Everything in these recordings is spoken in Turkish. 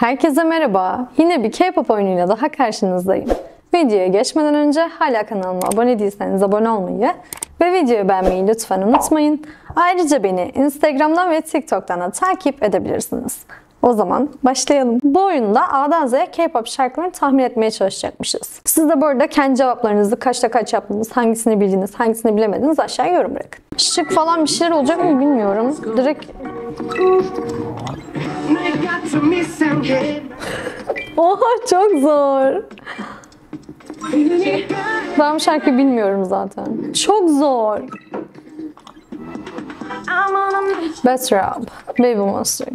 Herkese merhaba. Yine bir K-pop oyunuyla daha karşınızdayım. Videoya geçmeden önce hala kanalıma abone değilseniz abone olmayı ve videoyu beğenmeyi lütfen unutmayın. Ayrıca beni Instagram'dan ve TikTok'tan da takip edebilirsiniz. O zaman başlayalım. Bu oyunda A'dan Z'ye K-pop şarkılarını tahmin etmeye çalışacakmışız. Siz de bu arada kendi cevaplarınızı kaçta kaç yaptınız, hangisini bildiniz, hangisini bilemediniz aşağıya yorum bırakın. Şık falan bir şeyler olacak mı bilmiyorum. Direkt Oha çok zor. Ben bu şarkıyı bilmiyorum zaten. Çok zor. Better Up, Baby Monster.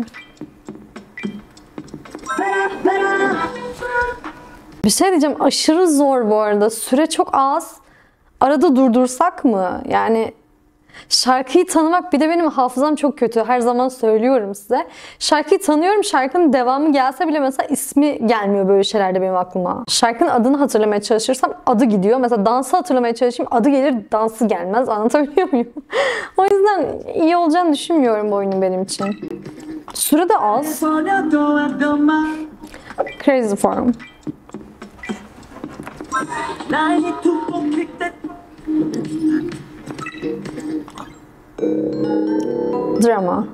Bir şey diyeceğim aşırı zor bu arada. Süre çok az. Arada durdursak mı? Yani şarkıyı tanımak bir de benim hafızam çok kötü. Her zaman söylüyorum size. Şarkıyı tanıyorum. Şarkının devamı gelse bile mesela ismi gelmiyor böyle şeylerde benim aklıma. Şarkının adını hatırlamaya çalışırsam adı gidiyor. Mesela dansı hatırlamaya çalışayım adı gelir dansı gelmez. Anlatabiliyor muyum? o yüzden iyi olacağını düşünmüyorum bu oyunun benim için. Süre de az. Crazy Form. Drama.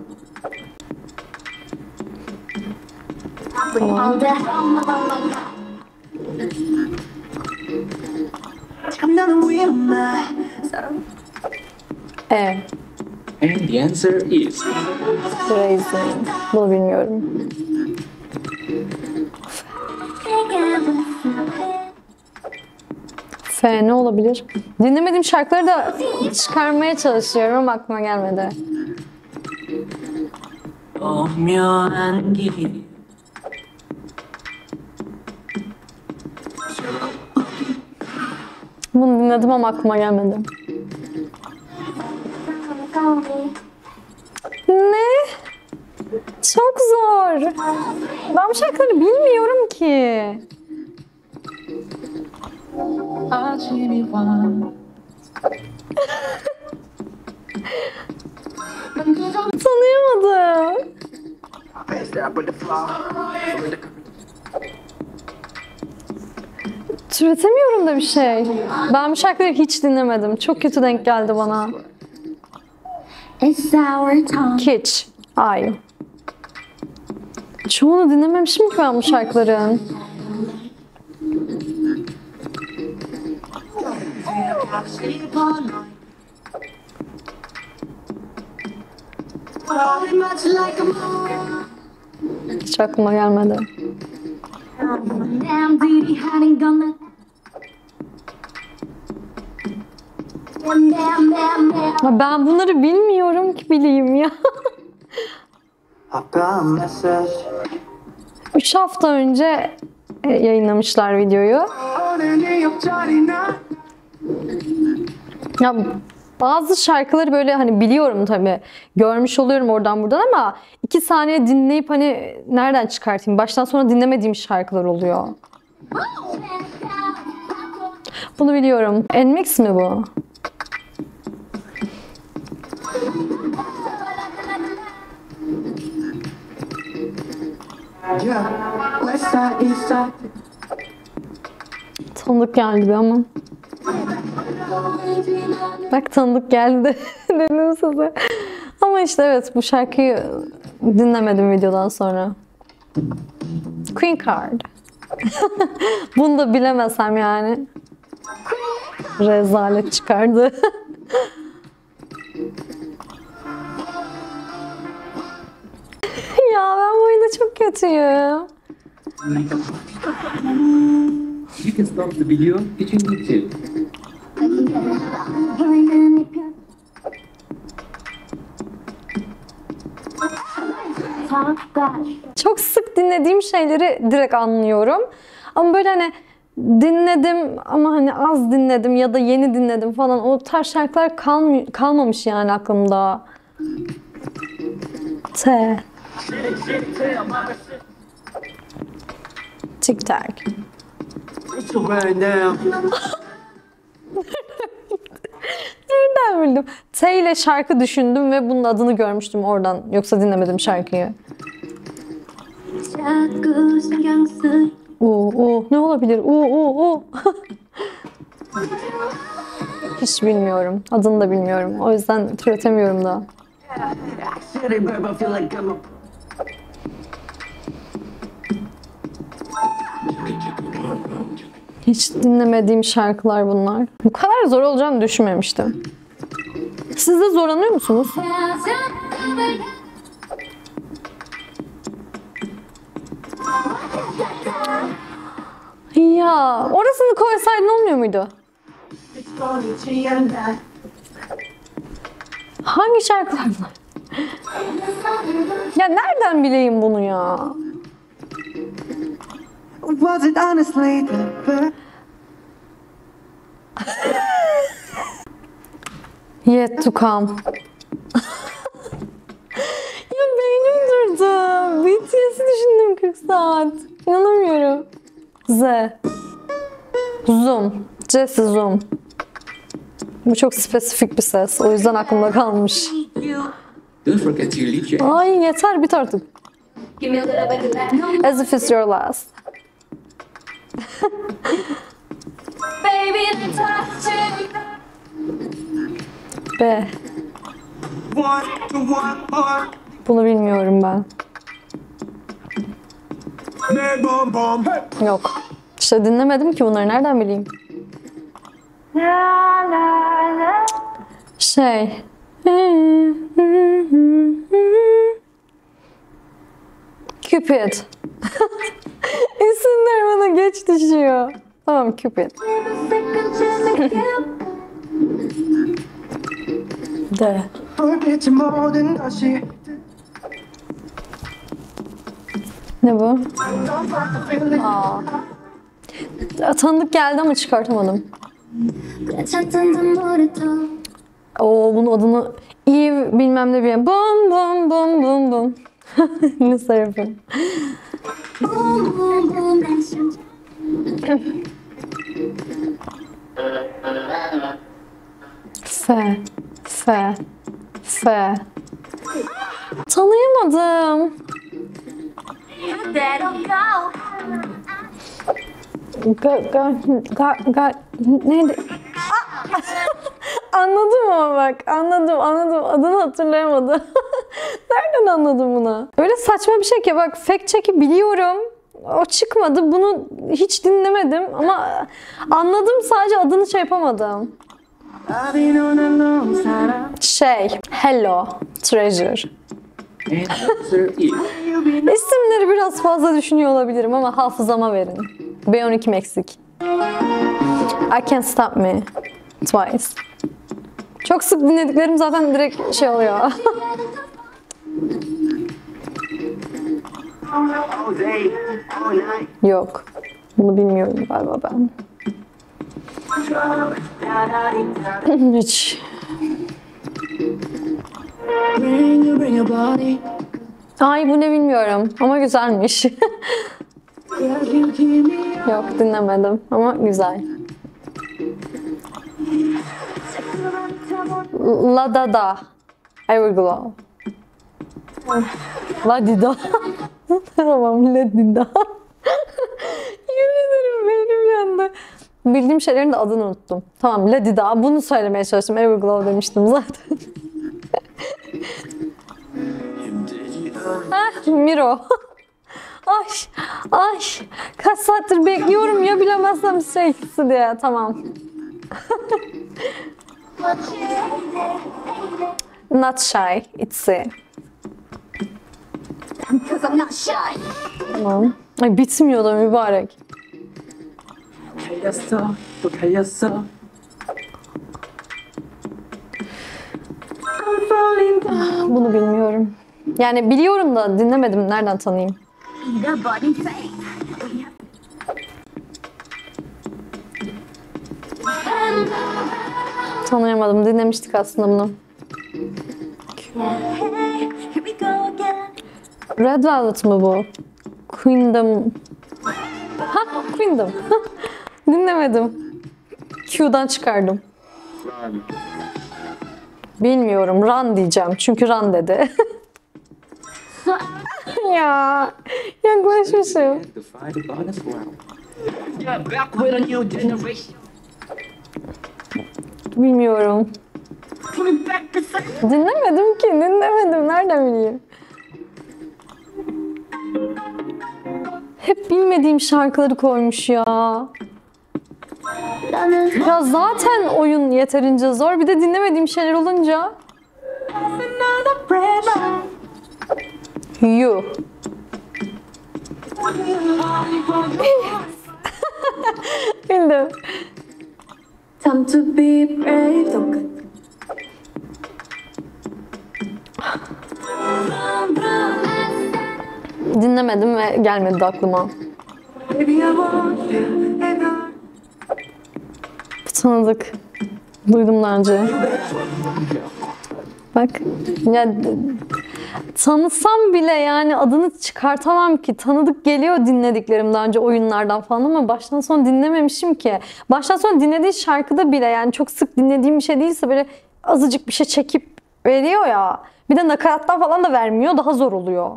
Tamam. E. And the answer is... Raising. Bunu bilmiyorum. F ne olabilir? Dinlemediğim şarkıları da çıkarmaya çalışıyorum ama aklıma gelmedi. Bunu dinledim ama aklıma gelmedi. Ne? Çok zor. Ben bu şarkıları bilmiyorum ki. 阿西米花。Tanıyamadım. Türetemiyorum da bir şey. Ben bu şarkıları hiç dinlemedim. Çok kötü denk geldi bana. It's Ay. Çoğunu dinlememişim ki ben bu şarkıların. actually born mine. Well, much like a moon. Hiç aklıma gelmedi. Damn duty hiding gonna Ha, Ben bunları bilmiyorum ki bileyim ya. I've 3 hafta önce e, yayınlamışlar videoyu. Ya bazı şarkıları böyle hani biliyorum tabii. Görmüş oluyorum oradan buradan ama iki saniye dinleyip hani nereden çıkartayım? Baştan sona dinlemediğim şarkılar oluyor. Bunu biliyorum. Nmix mi bu? Tanıdık geldi ama. Bak tanıdık geldi dedim size. Ama işte evet bu şarkıyı dinlemedim videodan sonra. Queen Card. Bunu da bilemesem yani. Rezalet çıkardı. ya ben bu oyunda çok kötüyüm. You can stop the dinlediğim şeyleri direkt anlıyorum. Ama böyle hani dinledim ama hani az dinledim ya da yeni dinledim falan o tarz şarkılar kalmı- kalmamış yani aklımda. T. Tic Tac. Nereden bildim? T ile şarkı düşündüm ve bunun adını görmüştüm oradan. Yoksa dinlemedim şarkıyı. Oo, oo. Ne olabilir? Oo, oo, oo. Hiç bilmiyorum. Adını da bilmiyorum. O yüzden türetemiyorum da. Hiç dinlemediğim şarkılar bunlar. Bu kadar zor olacağını düşünmemiştim. Siz de zorlanıyor musunuz? Ya orasını koysaydın olmuyor muydu? Hangi şarkılar bunlar? Ya nereden bileyim bunu ya? Was it honestly? Yet to come. ya durdu. BTS'i düşündüm 40 saat. İnanamıyorum. Z. Zoom. Jesse Zoom. Bu çok spesifik bir ses. O yüzden aklımda kalmış. Ay yeter bit artık. As if it's your last. B. One one more. Bunu bilmiyorum ben. Yok. İşte dinlemedim ki bunları. Nereden bileyim? Şey. Cupid. İsimler bana geç düşüyor. Tamam Cupid. De. Ne bu? Aa. Tanıdık geldi ama çıkartamadım. Oo bunun adını Eve bilmem ne bir bum bum bum bum bum. ne sarıfım. F. F. F. Tanıyamadım that'll go. Go, go, go. Neydi? anladım ama bak. Anladım, anladım. Adını hatırlayamadım. Nereden anladım bunu? Böyle saçma bir şey ki bak fact check'i biliyorum. O çıkmadı. Bunu hiç dinlemedim ama anladım sadece adını şey yapamadım. Şey, Hello, Treasure. İsimleri biraz fazla düşünüyor olabilirim ama hafızama verin. B12 Meksik. I Can't Stop Me. Twice. Çok sık dinlediklerim zaten direkt şey oluyor. Yok. Bunu bilmiyorum galiba ben. Hiç. Ay bu ne bilmiyorum ama güzelmiş. Yok dinlemedim ama güzel. La da da. Everglow. La di da. tamam la di da. Yemin ederim benim yanında. Bildiğim şeylerin de adını unuttum. Tamam La di da. Bunu söylemeye çalıştım. Everglow demiştim zaten. Heh, Miro. Ay, ay. Kaç saattir bekliyorum ya bilemezsem şey ikisi diye. Tamam. Not shy, itzy. Cause I'm not shy Tamam. Ay bitmiyor da mübarek. 달렸어, 또 달렸어. I'm falling down. Bunu bilmiyorum. Yani biliyorum da dinlemedim. Nereden tanıyayım? Tanıyamadım. Dinlemiştik aslında bunu. Red Velvet mı bu? Queendom. Ha, Queendom. Dinlemedim. Q'dan çıkardım. Bilmiyorum. Run diyeceğim. Çünkü run dedi. new generation. Bilmiyorum. Dinlemedim ki. Dinlemedim. Nereden bileyim? Hep bilmediğim şarkıları koymuş ya. Ya zaten oyun yeterince zor. Bir de dinlemediğim şeyler olunca. You. Bildim. Time to be brave. Dinlemedim ve gelmedi aklıma. Bu tanıdık. Duydum daha önce. Bak. Ya tanısam bile yani adını çıkartamam ki. Tanıdık geliyor dinlediklerim daha önce oyunlardan falan ama baştan sona dinlememişim ki. Baştan sona dinlediği şarkıda bile yani çok sık dinlediğim bir şey değilse böyle azıcık bir şey çekip veriyor ya. Bir de nakarattan falan da vermiyor. Daha zor oluyor.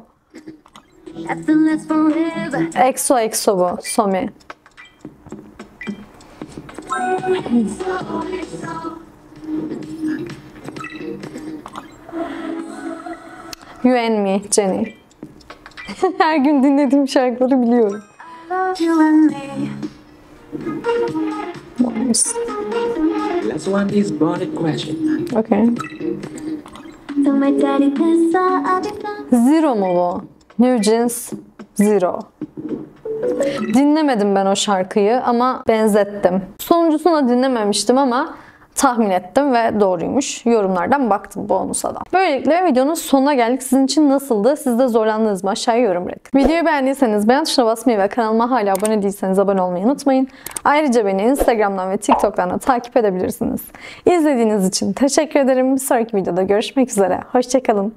EXO EXO bu. Somi. You and me, Jenny. Her gün dinlediğim şarkıları biliyorum. Okay. Zero mu bu? New Jeans Zero. Dinlemedim ben o şarkıyı ama benzettim. Sonuncusunu da dinlememiştim ama tahmin ettim ve doğruymuş. Yorumlardan baktım bonusa da. Böylelikle videonun sonuna geldik. Sizin için nasıldı? Siz de zorlandınız mı? Aşağıya yorum bırakın. Videoyu beğendiyseniz beğen tuşuna basmayı ve kanalıma hala abone değilseniz abone olmayı unutmayın. Ayrıca beni Instagram'dan ve TikTok'tan da takip edebilirsiniz. İzlediğiniz için teşekkür ederim. Bir sonraki videoda görüşmek üzere. Hoşçakalın.